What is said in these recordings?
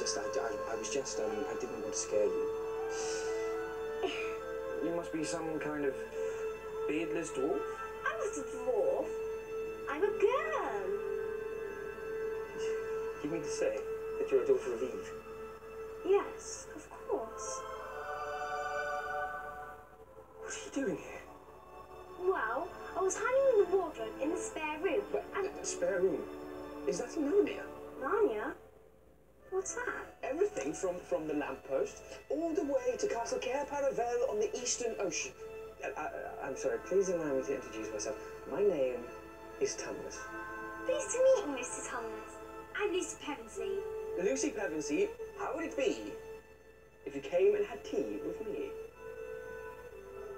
just, I, I, I was just, um, I didn't want to scare you. You must be some kind of beardless dwarf. I'm not a dwarf. I'm a girl. You mean to say that you're a daughter of Eve? Yes, of course. What are you doing here? Well, I was hiding in the wardrobe in the spare room. But, And uh, spare room. Is that Narnia? Narnia? What's that? Everything from, from the lamppost all the way to Castle Cair Paravel on the Eastern Ocean. Uh, I, I'm sorry, please allow me to introduce myself. My name is Tumnus. Pleased to meet you, Mr. Tumnus. I'm Lucy Pevensie. Lucy Pevensie, how would it be if you came and had tea with me?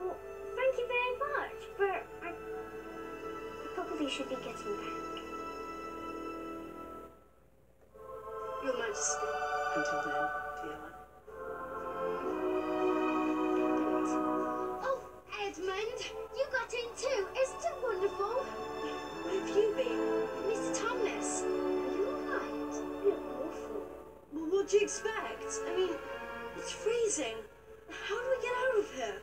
Well, thank you very much, but I, I probably should be getting back. Your Majesty. Until then, dear. Oh, Edmund, you got in too. Isn't it wonderful? Where have you been? Mr. Tumnus, are you alright? You look awful. Well, what do you expect? I mean, it's freezing. How do we get out of here?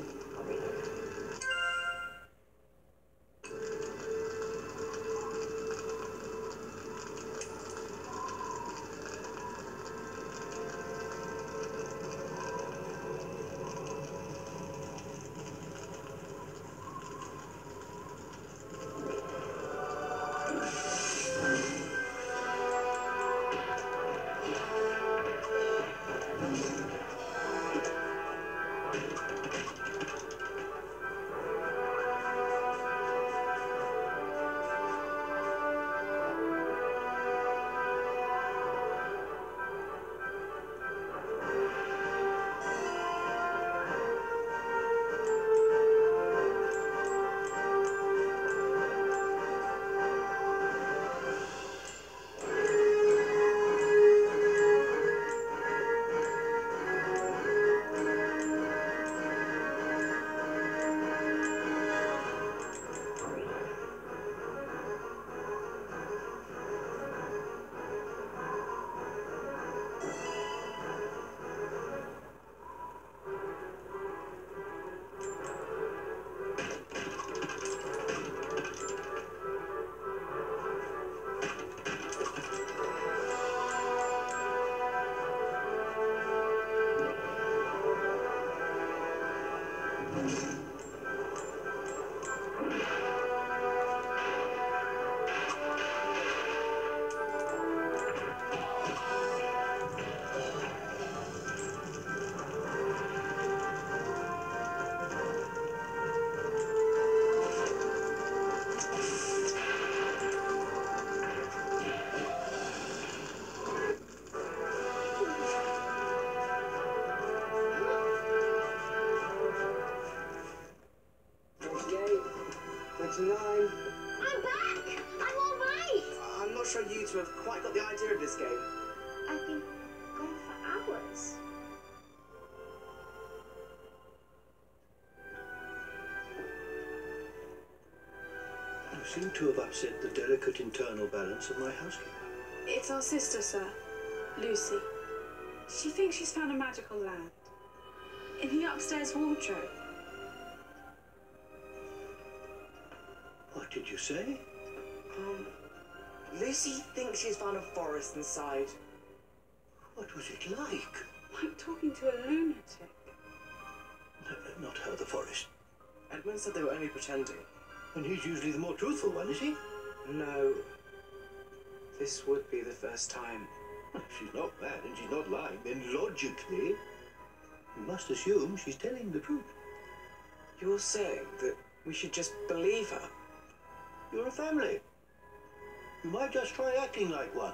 this game. I've been gone for hours. You seem to have upset the delicate internal balance of my housekeeper. It's our sister, sir, Lucy. She thinks she's found a magical land in the upstairs wardrobe. What did you say? Lucy thinks she's found a forest inside. What was it like? Like talking to a lunatic. No, no, not her, the forest. Edmund said they were only pretending. And he's usually the more truthful one, is he? No. This would be the first time. Well, if she's not mad and she's not lying, then logically, you must assume she's telling the truth. You're saying that we should just believe her? You're a family. You might just try acting like one.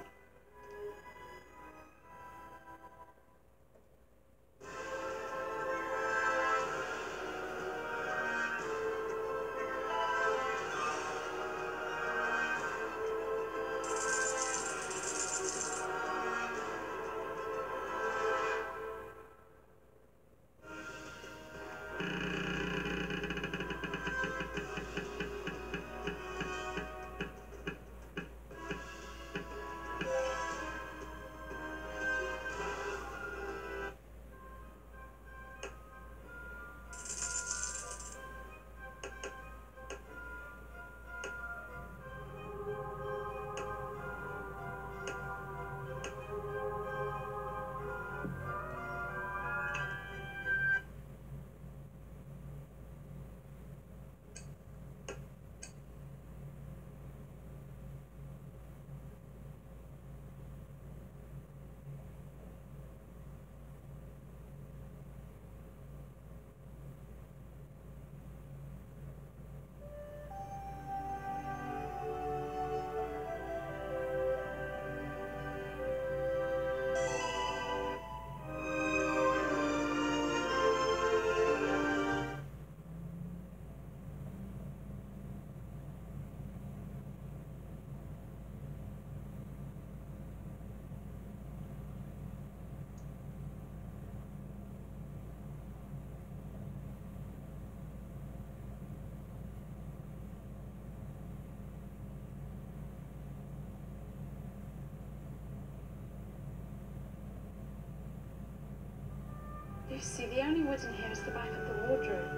Lucy, the only wood in here is the back of the wardrobe.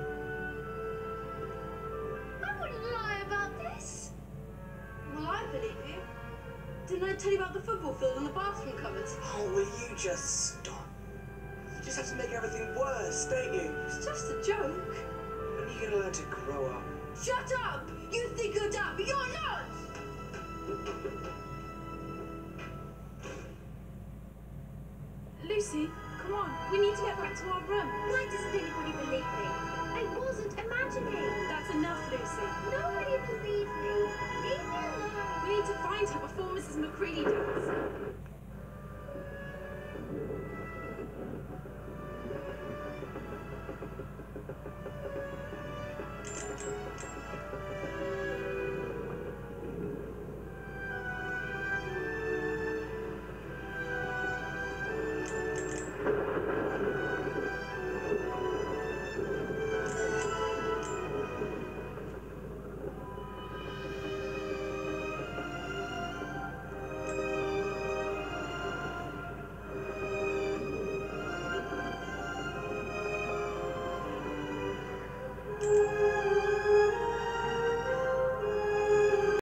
I wouldn't lie about this. Well, I believe you. Didn't I tell you about the football field and the bathroom cupboards? Oh, will you just stop? You just have to make everything worse, don't you? It's just a joke. When are you gonna learn to grow up? Shut up! You think you're dumb, but you're not! Lucy, on. We need to get back to our room. Why doesn't anybody believe me? I wasn't imagining. That's enough, Lucy. Nobody believes me. Leave me alone. We need to find her before Mrs. Macready does.